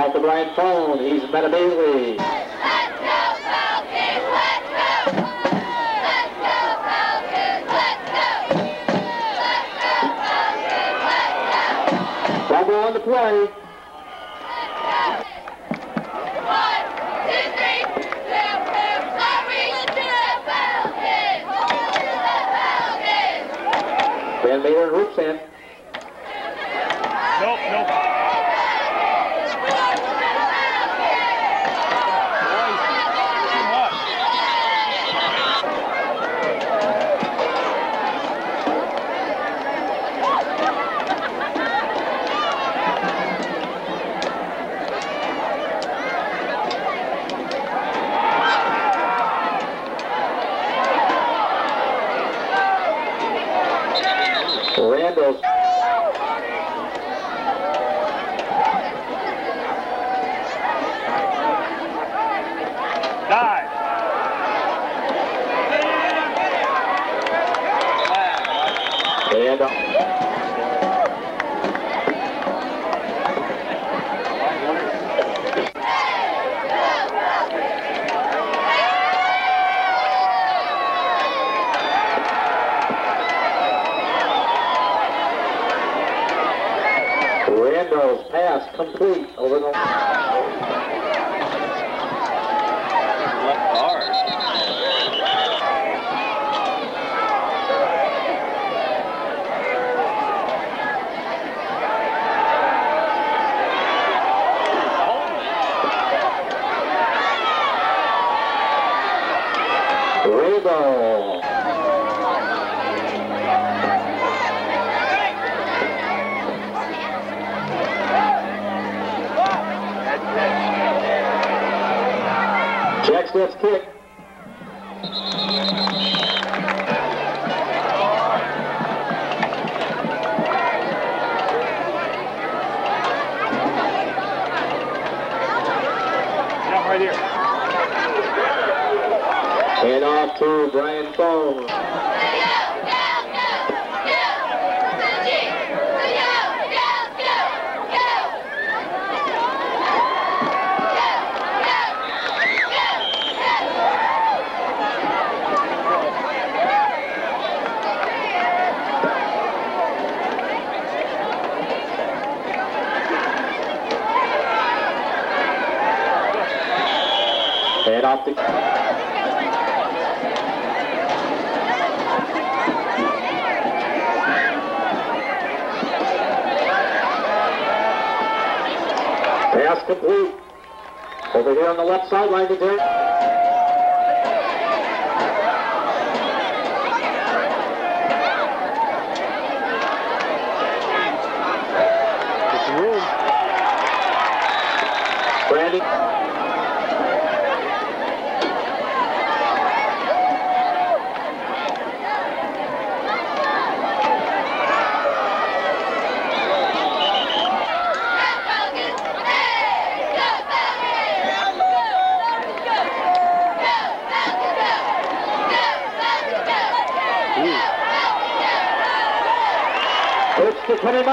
Out the blindfold. He's Meta Bailey. Next, Steps kick. to Brian off the... pass complete. Over here on the left sideline to Derek.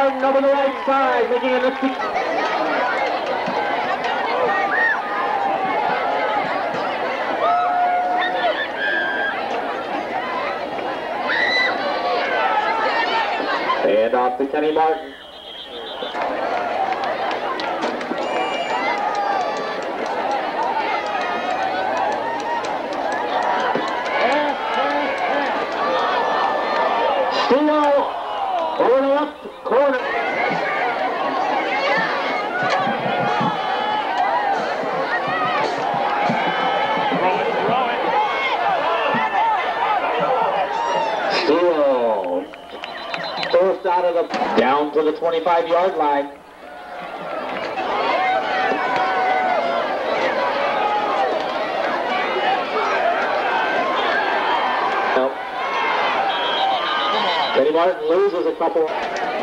To over the right side, making a nifty. And off to Kenny Martin. Steele over the left corner. Throw it, throw it. Steele forced out of the down to the 25 yard line. Nope. Martin loses a couple.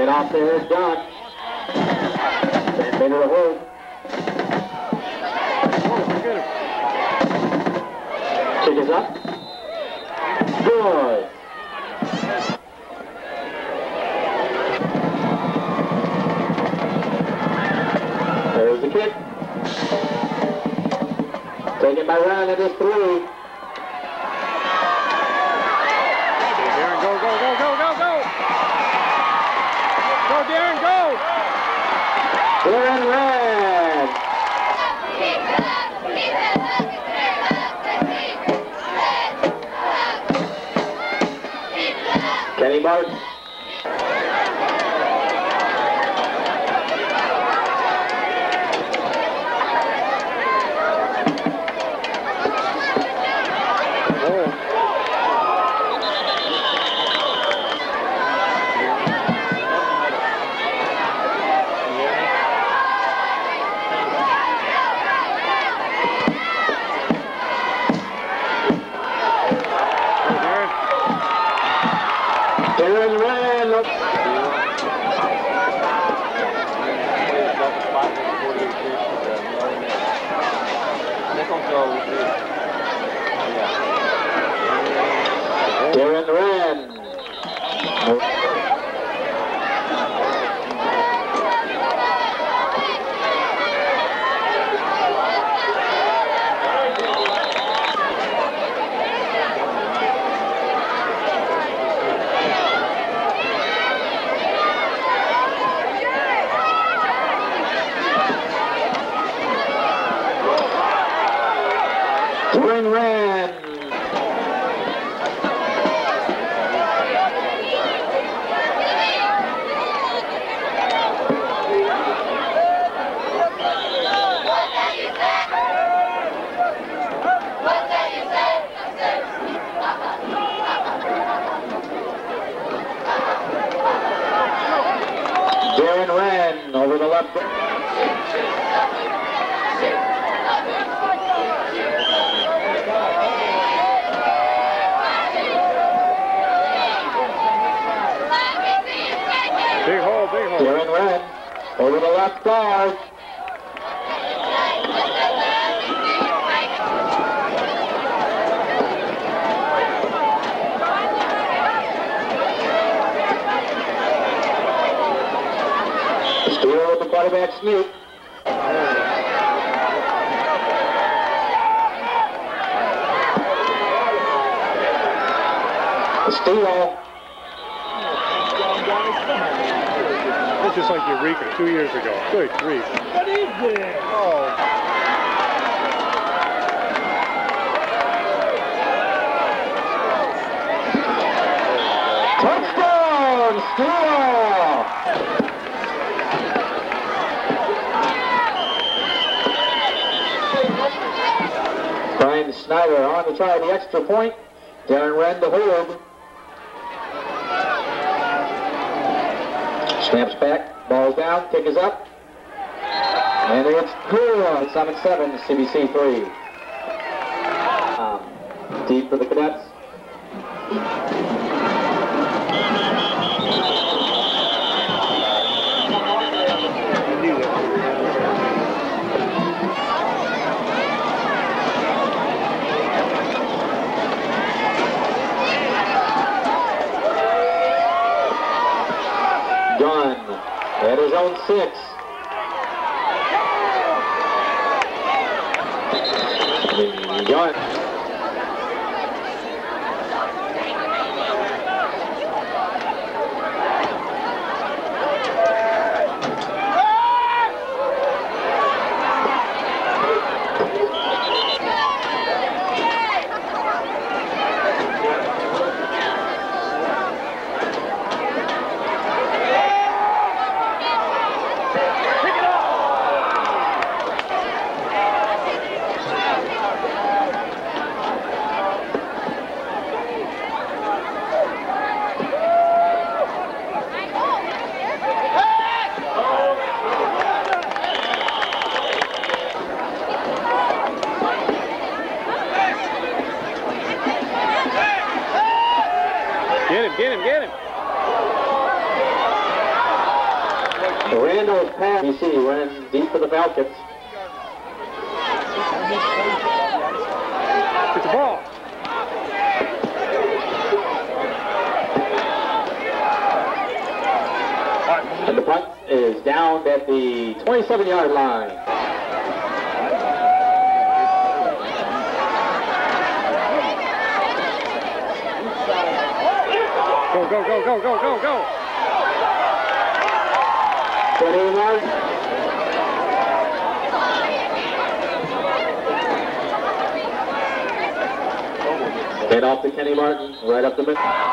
And off there is John. Ten minute look at. Kick is up. Good. There's the kick. Taken by Ryan, it is three. Rand. Kenny Martin. Smith. Steal. It's just like Eureka two years ago. Good. on to try the extra point. Darren Wren to hold. Snaps back, ball's down, kick is up. And it's good. Summit 7, CBC 3. Um, deep for the cadets. That is out six. Gun. to Kenny Martin, right up the middle.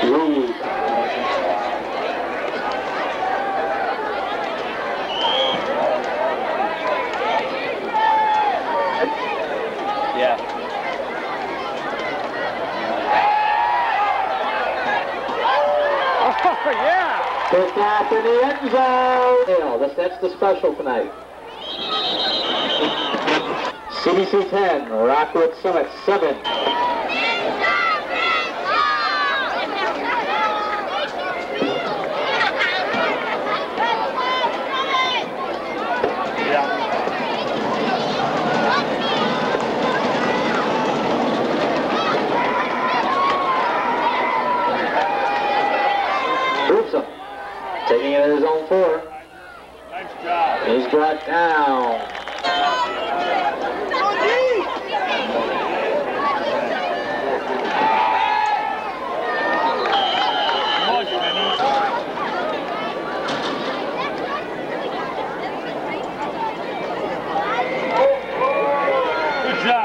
Yeah. Oh, yeah. First half in the end zone. That's, the special tonight. CBC 10, Rockwood Summit 7. His own four. Nice job. He's brought down. On.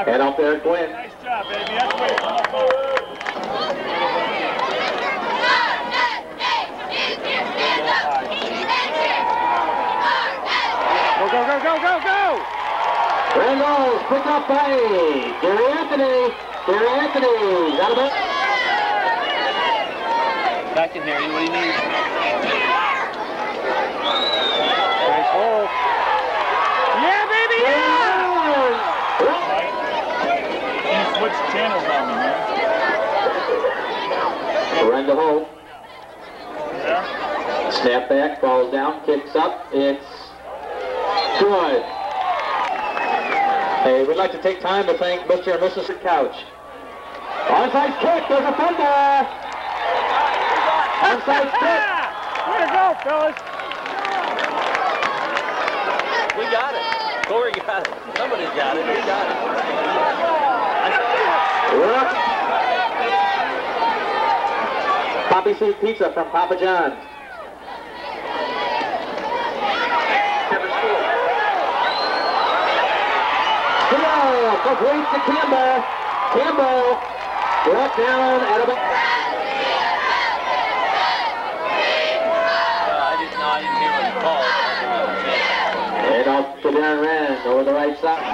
And up there, Gwen. Nice job, baby. That's the way to come up. on. Go, go, go, go, go, go! Randall's picked up by Gary Anthony. Gary Anthony. Got about. Back in here. What do you need? Nice hole. Yeah, baby, yeah! You switched channels on me, man. Randall home. Yeah? Snap back, falls down, kicks up. It's good. Hey, we'd like to take time to thank Mr. and Mrs. Couch. Onside kick, there's a fender. Onside kick. Way to go, fellas! We got it. Corey got it. Somebody's got it. We got it. Look. Poppy seed pizza from Papa John's. Campbell, complete to Campbell. Campbell brought down at about. I didn't. I didn't hear what called. And off to Darren Rand over the right side.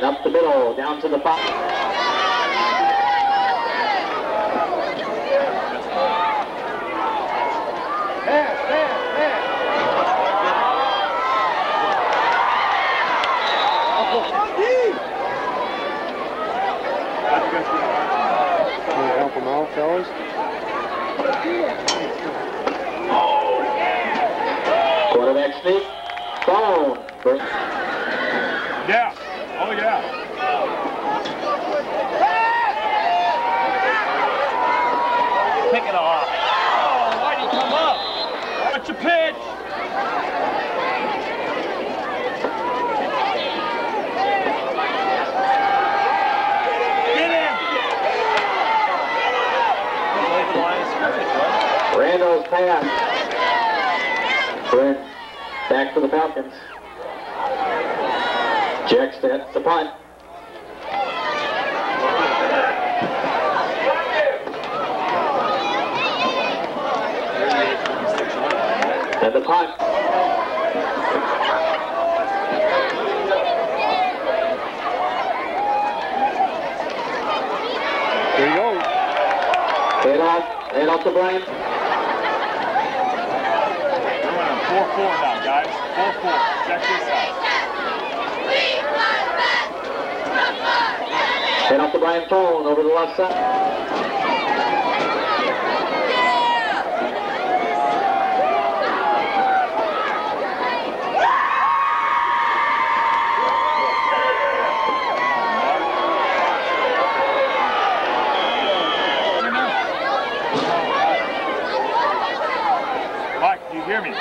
Up the middle, down to the five. Can you help them out, fellas? Quarterback sneak. Phone. First. Yeah. Oh, yeah. Pick it off. Oh, why'd he come up? What's your pitch? Get him! Over the line of scrimmage, right? Pass. Brent back for the Falcons. Jack Jackstead, the punt. And the punt. There you go. Head off, head off to Brian. We're 4-4 now, guys. 4-4. Check this out. Head off to Brian Phone over the left side. Mike, do you hear me?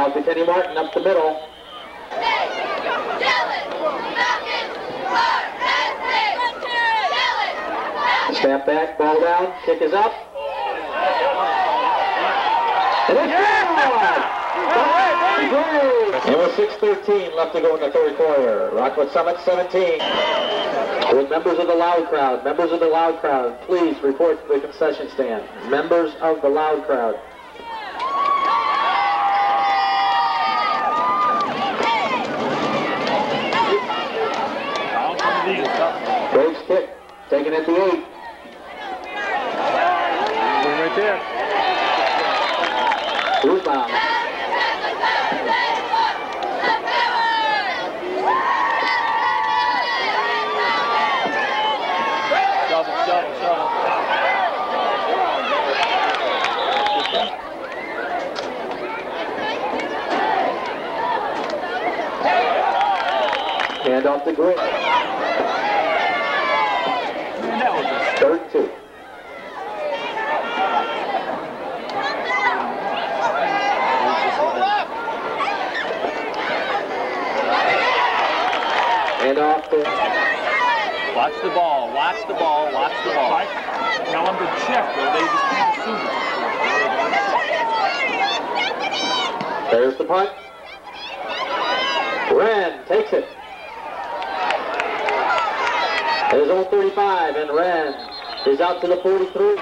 Off to Kenny Martin up the middle. Snap back, ball down, kick is up. And it's good! And with 6.13 left to go in the third quarter, Rockwood Summit 17. With members of the loud crowd, members of the loud crowd, please report to the concession stand. Members of the loud crowd. Drake's kick, taken at the eight. One right there. Rebound. Shovel, shovel, shovel. Hand off to Green. Man, that was a Third and two. Hand off to Watch the ball. Watch the ball. Watch the ball. fight. Now under check, though, they just can't assume it's There's the punt. Wren takes it. There's old 35, and Wren is out to the 43.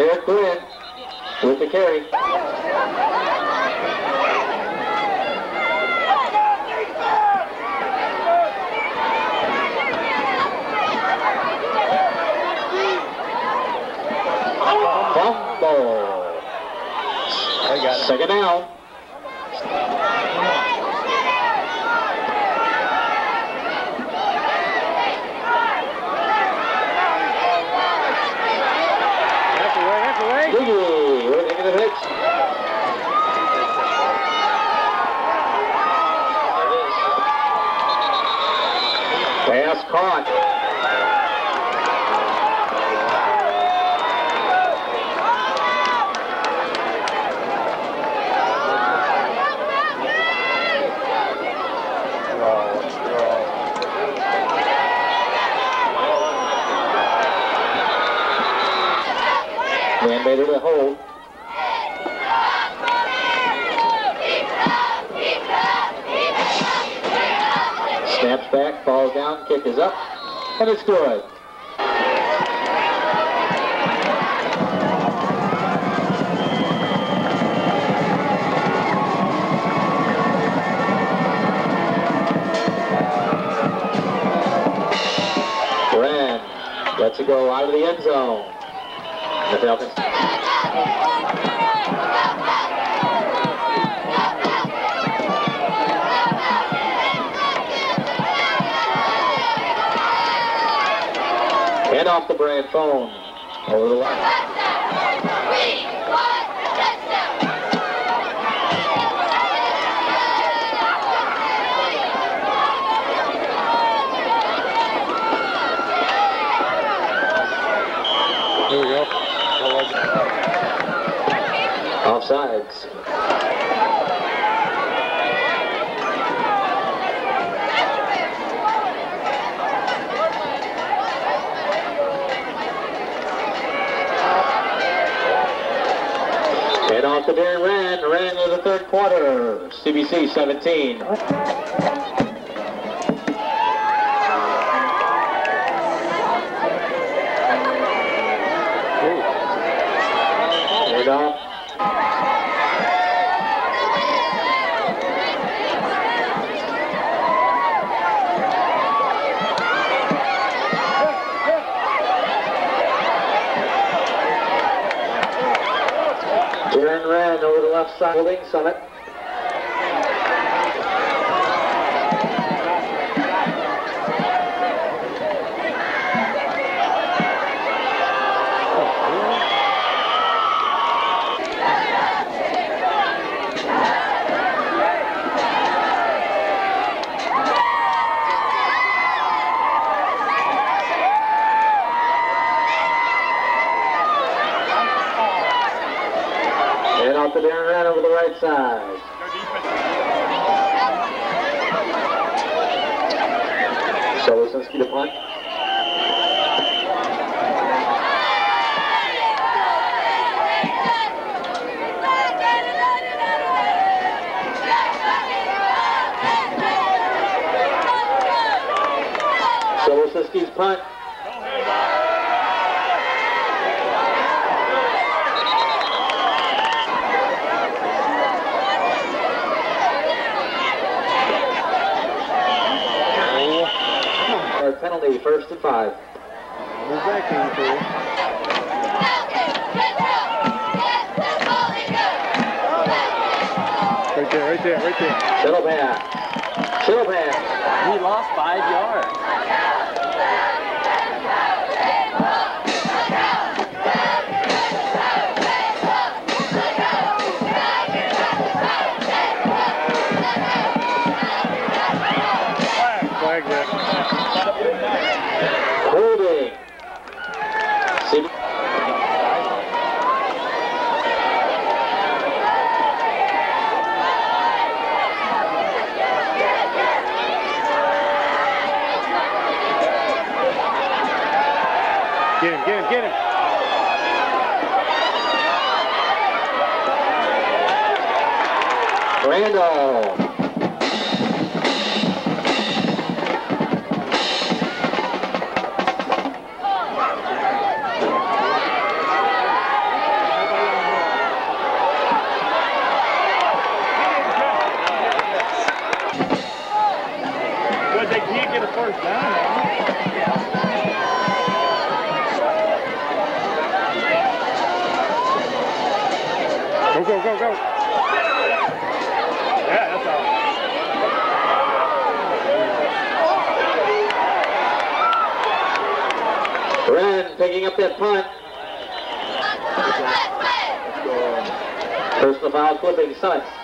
Eric Quinn with the carry. Fumble. I got it. Second down. That's away, that's away. Boogie waiting in the pitch. Pass caught. Man made it a hold. Snaps back, falls down, kick is up, and it's good. Brand lets it go out of the end zone. The Falcons off the brand phone. Over the line. Here we go. How was it? Offsides. And off to Darren Rand. Rand in the third quarter. CBC 17. And off. Darren Rand over the left side, holding Summit. ainda. such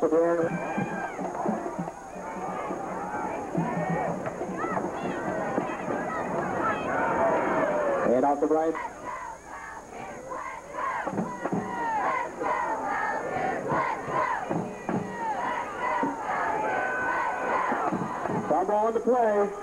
back to the. Head right. Come on to play.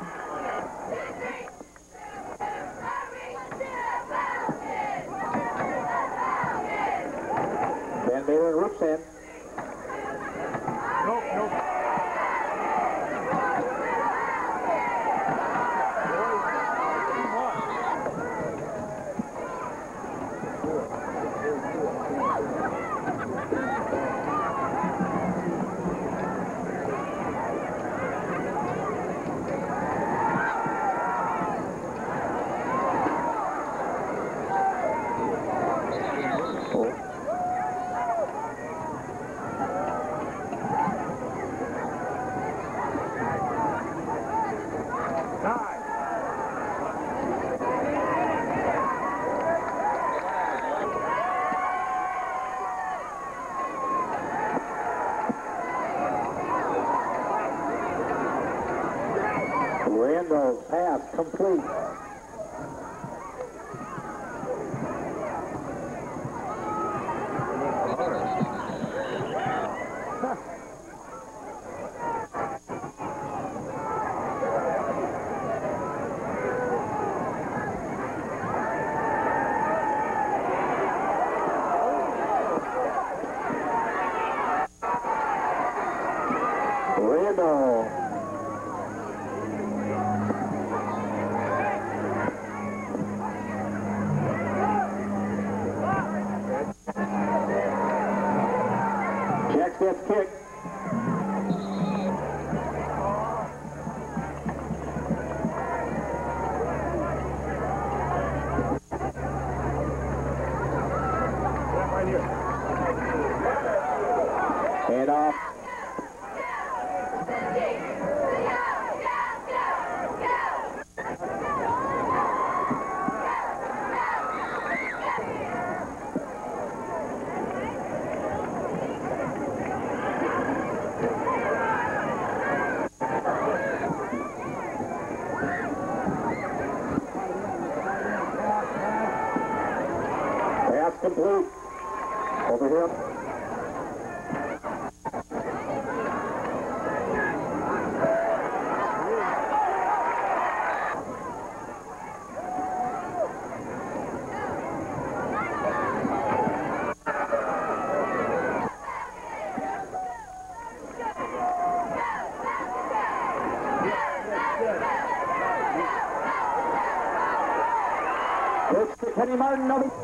Backstep kick. And off no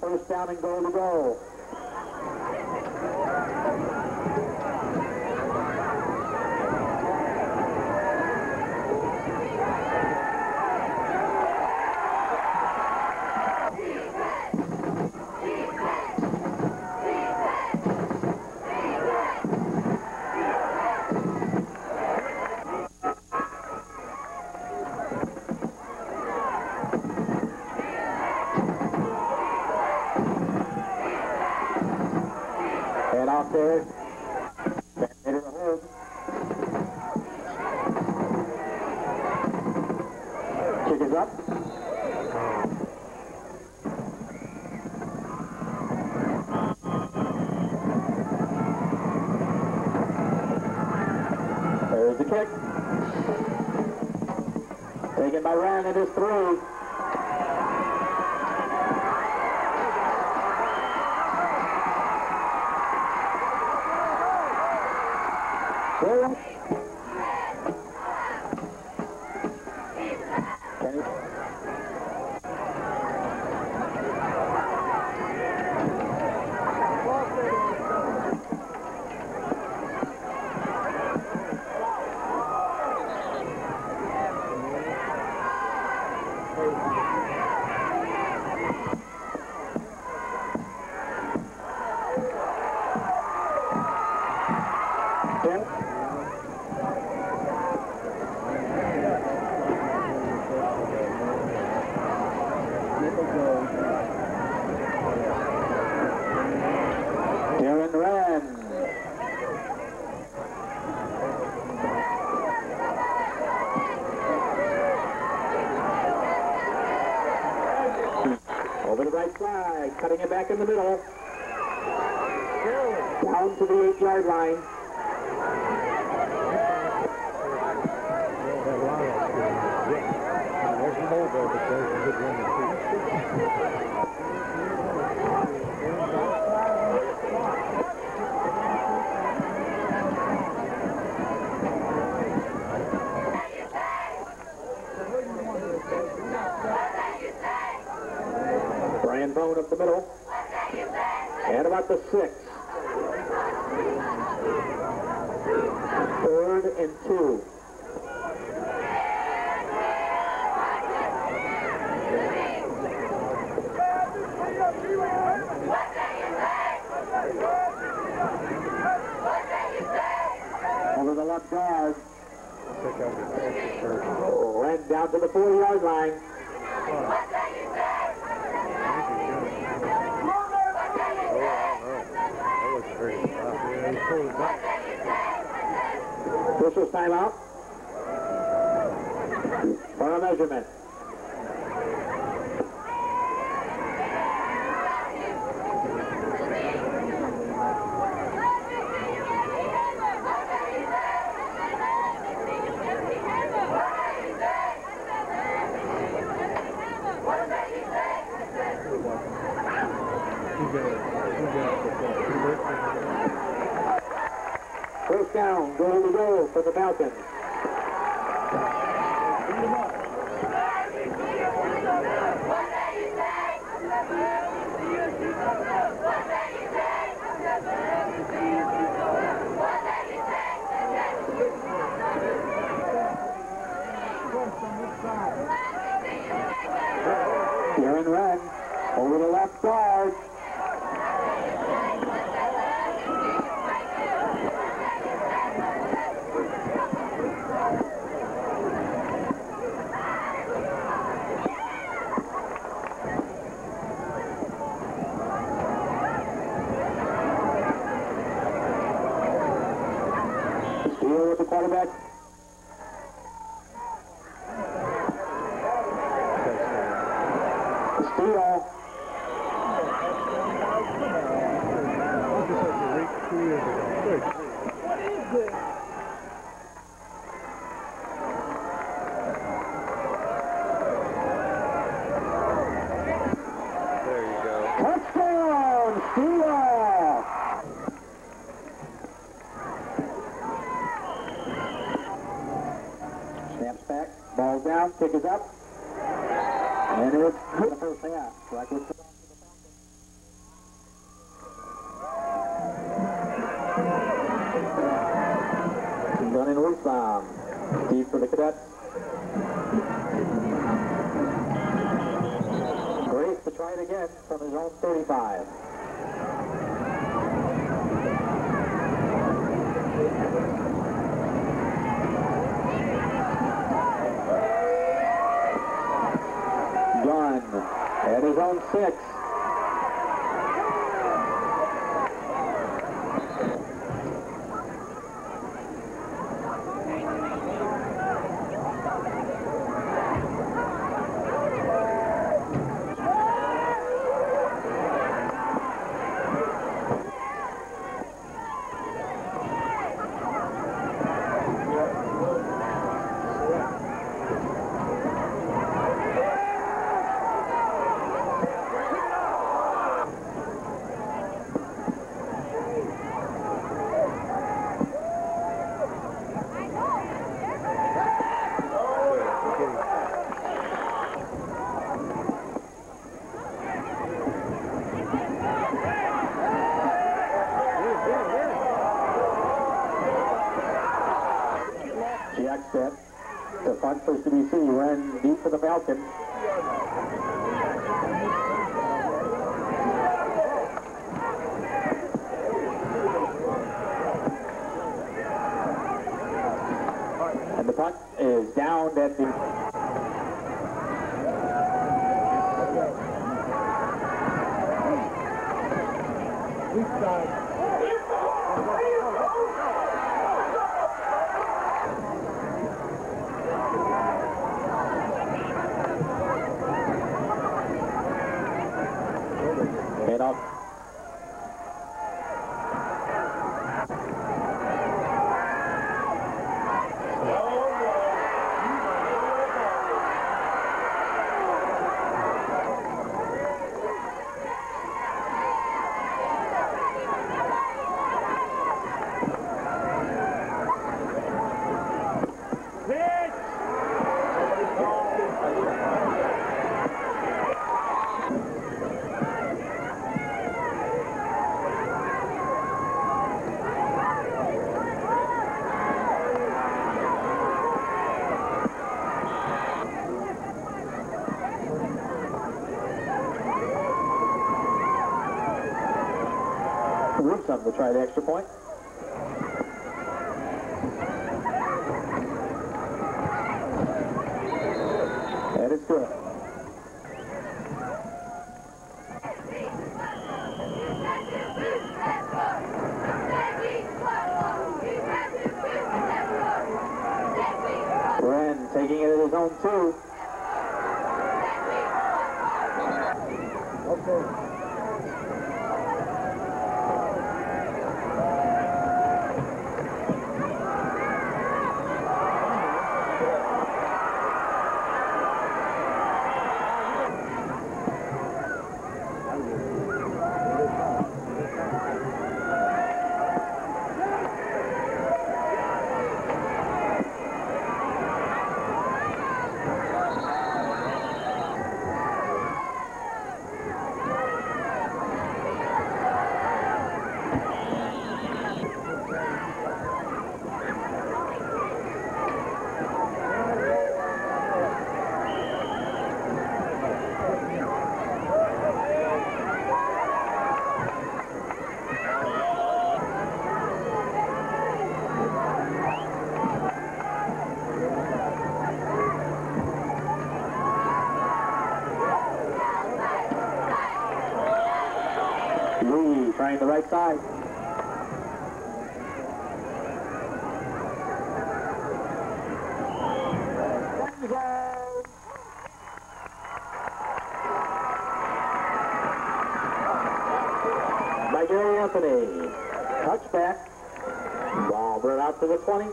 First down and goal to go. I ran and three. the middle. Down to the eight-yard line. six. goal to go for the Falcons. Aaron Wren over the left side. down, pick is up. And it's the first half. Blackwood 对 try the extra point. Ball brought out to the 20. Yeah,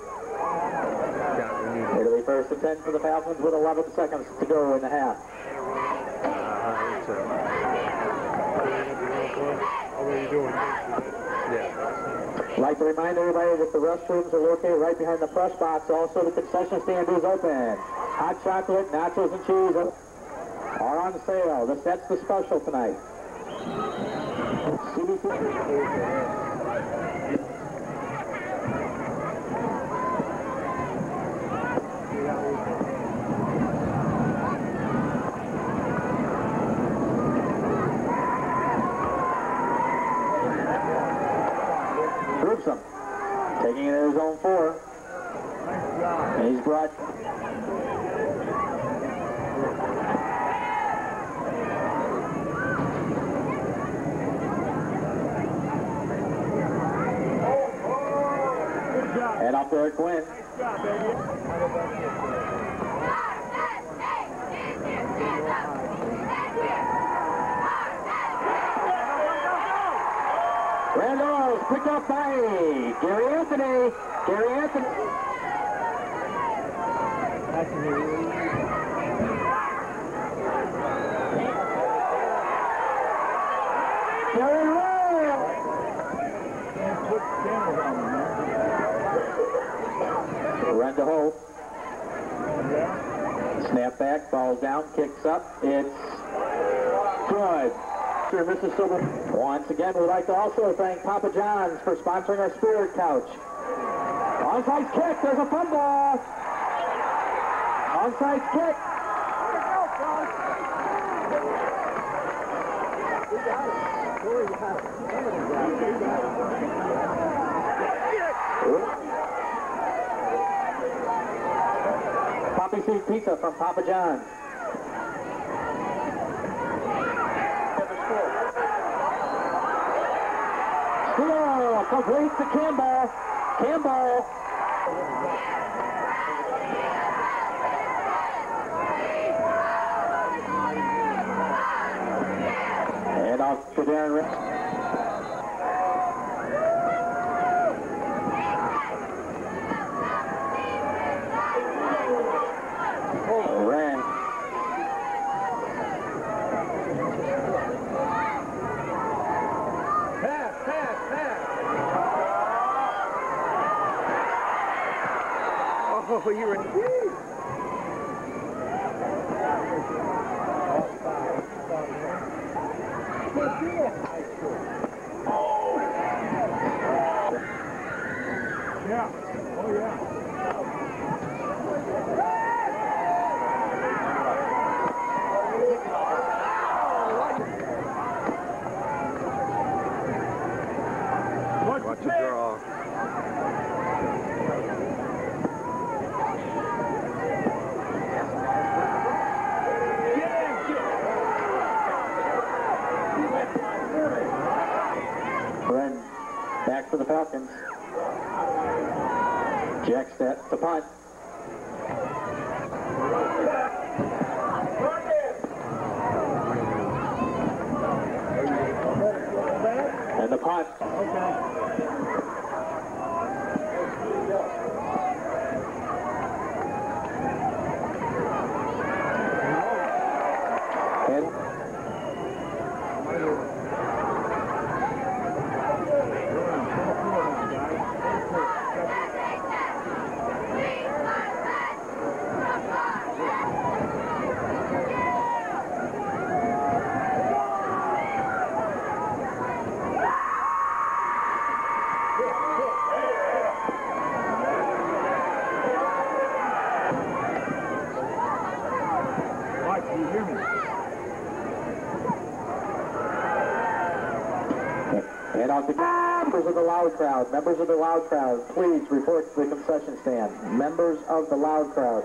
we need it. Italy first and 10 for the Falcons with 11 seconds to go in the half. It's, uh, are you doing? Yeah. I'd like to remind everybody that the restrooms are located right behind the press box. Also, the concession stand is open. Hot chocolate, nachos, and cheese are on sale. This, that's the special tonight. CBC. Groups taking it in his own four. And he's brought And up there, Quinn. Randall picked up by Gary Anthony. Gary Anthony. Gary Randall. Randall Hope. Snap back, falls kicks up. It's good. Sure, Mississippi. Once again, we'd like to also thank Papa John's for sponsoring our Spirit Couch. Onside kick, there's a fumble. Onside kick. Poppy seed pizza from Papa John's. Complete to Campbell. Campbell. And off to Darren Rick. Ran. Pass, pass, pass. Oh, you're in. Yeah. loud crowd, members of the loud crowd, please report to the concession stand. Members of the loud crowd.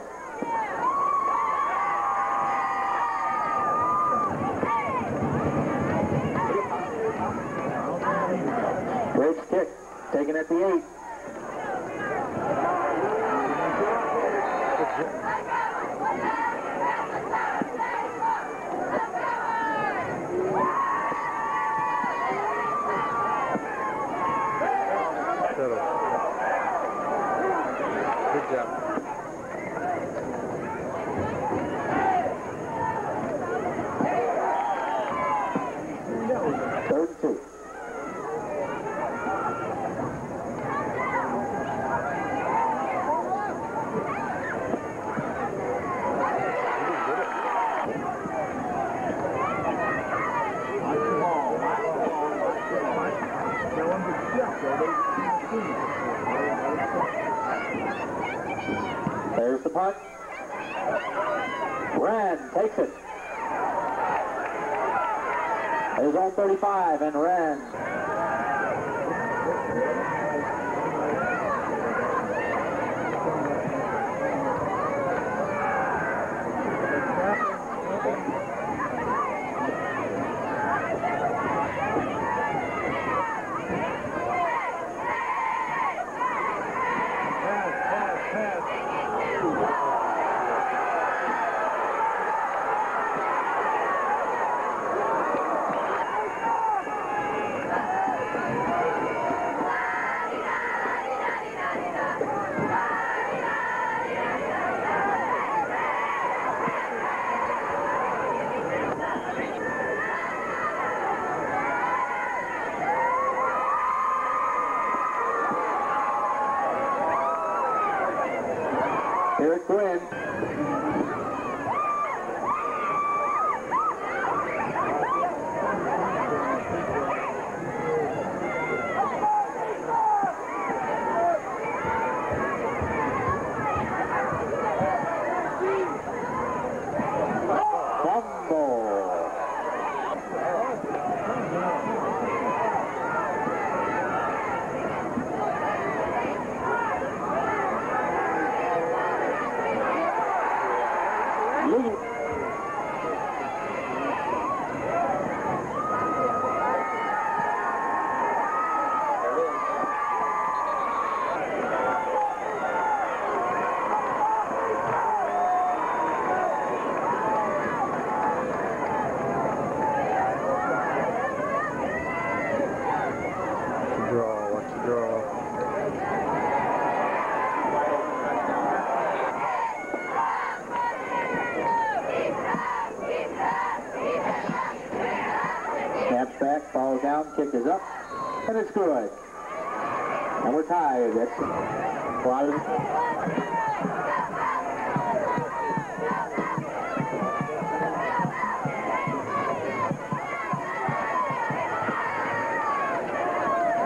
higher.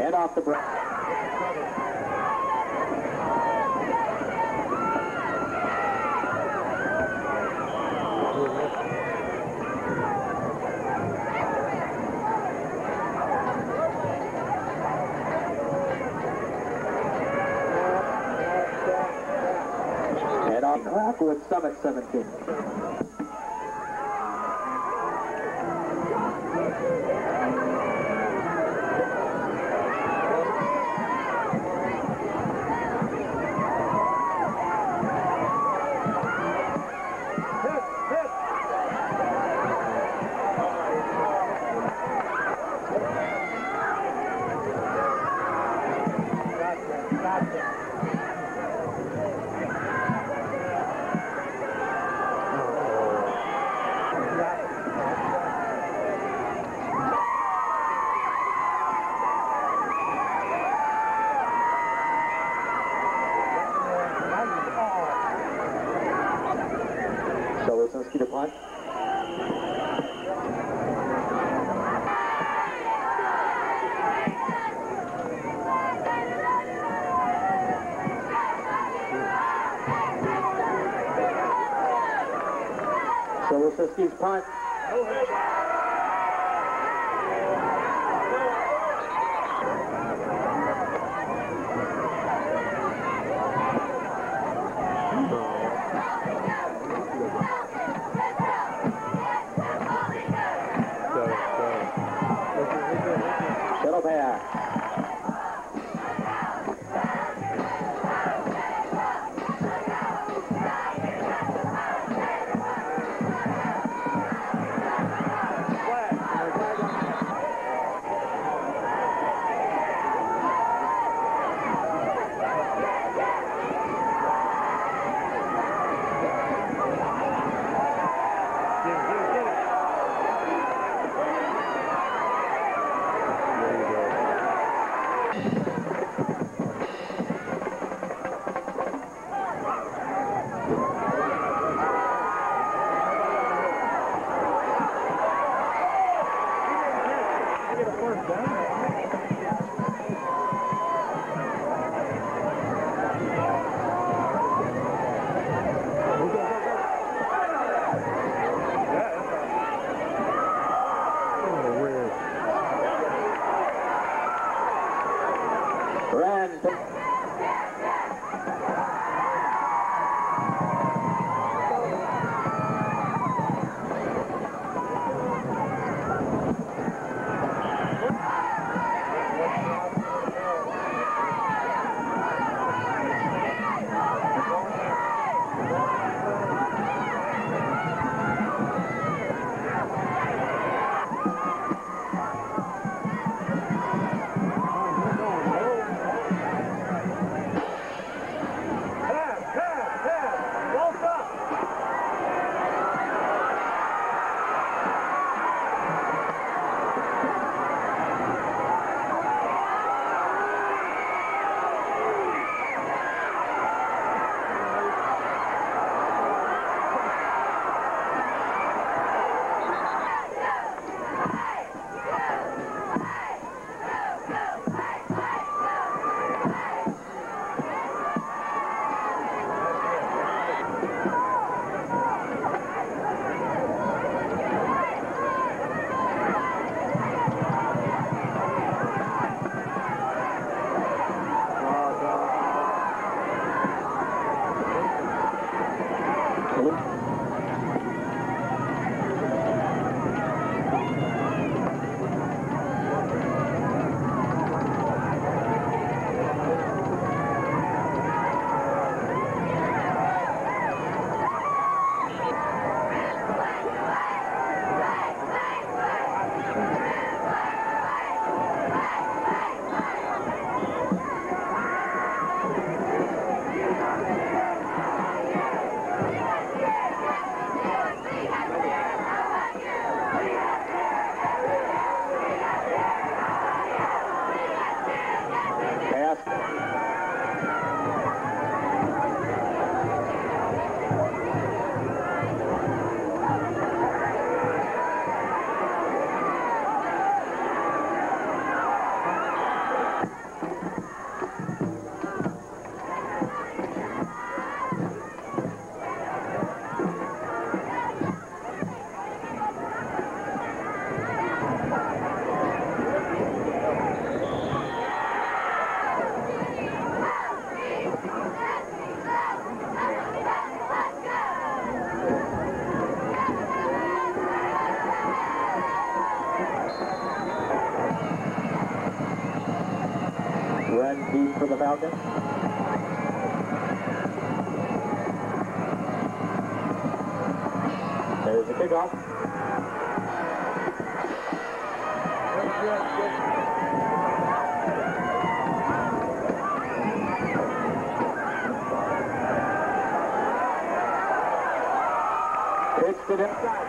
And off the break. Well, Summit 17. Pitched it